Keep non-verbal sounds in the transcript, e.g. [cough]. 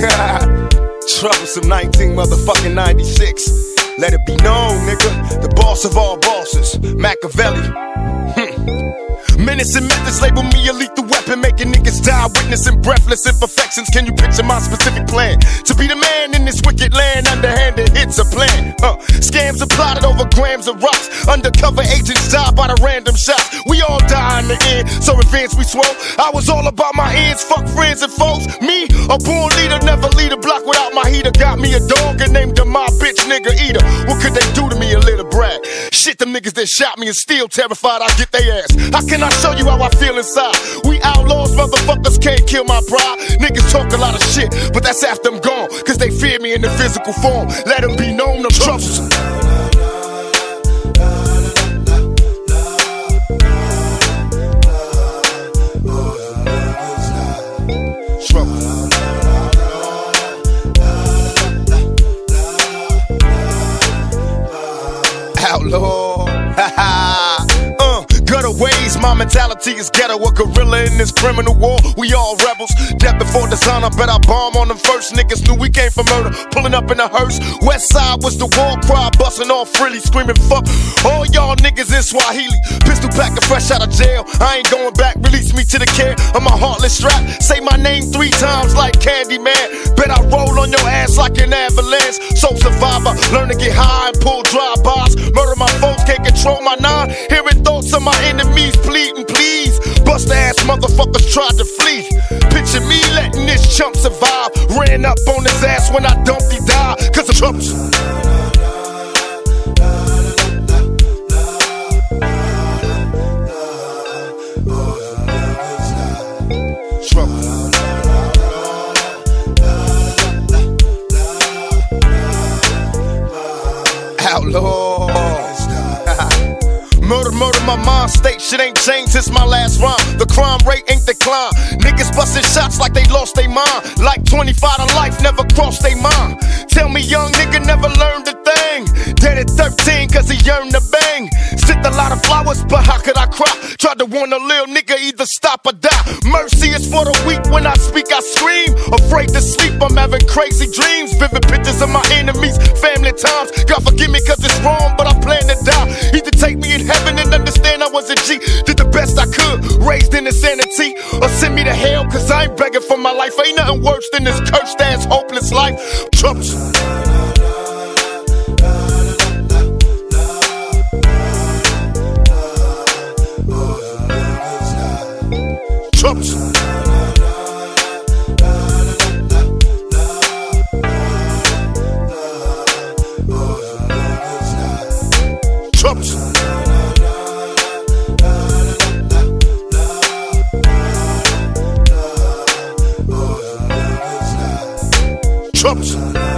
[laughs] Troublesome 19 motherfucking 96. Let it be known, nigga, the boss of all bosses, Makaveli. Menace and methods label me a lethal weapon, making niggas die, witnessing breathless imperfections. Can you picture my specific plan? To be the man in this wicked land, underhanded hits a plan. Uh, scams are plotted over grams of rocks. Undercover agents die by the random shots. We all die in the end, so revenge we swole. I was all about my ends, fuck friends and foes. Me, a born leader, never lead a block without my heater. Got me a dog and named him my bitch nigga eater. What could they do Shit, them niggas that shot me and still terrified I get their ass. How can I show you how I feel inside? We outlaws, motherfuckers can't kill my pride. Niggas talk a lot of shit, but that's after I'm gone. Cause they fear me in the physical form. Let them be known, I'm. Outlaw. [laughs] uh, gutter ways, my mentality is ghetto. A guerrilla in this criminal war. We all rebels. Death before dishonor. Bet I bomb on them first. Niggas knew we came for murder. Pulling up in a hearse. West side was the war cry. Busting off freely. Screaming fuck all y'all niggas in Swahili. Pistol packing fresh out of jail. I ain't going back. Release me to the care of my heartless strap. Say my name three times like Candyman. Bet I roll on your ass like an avalanche. Soul survivor. Learn to get high and pull drive-bys. Murder my foes. Can't control my nine. Hearing motherfuckers tried to flee. Picture me letting this chump survive. Ran up on his ass when I dumped, he died. Cause troubles. Trouble. Outlaw. Murder, murder, my mind state. Shit ain't changed since my last rhyme. The crime rate ain't declined. Niggas busting shots like they lost their mind. Like 25 to life, never crossed their mind. Tell me, young nigga never learned a thing. Dead at 13, cause he yearned to bang. Sent a lot of flowers, but how could I cry? Tried to warn a little nigga, either stop or die. Mercy is for the weak. When I speak, I scream. Afraid to sleep, I'm having crazy dreams. Vivid pictures of my enemies, family times. God forgive me, cause it's wrong, G. Did the best I could, raised in insanity. Or send me to hell, cause I ain't begging for my life. Ain't nothing worse than this cursed ass, hopeless life. Troubles. Troubles. troublesome.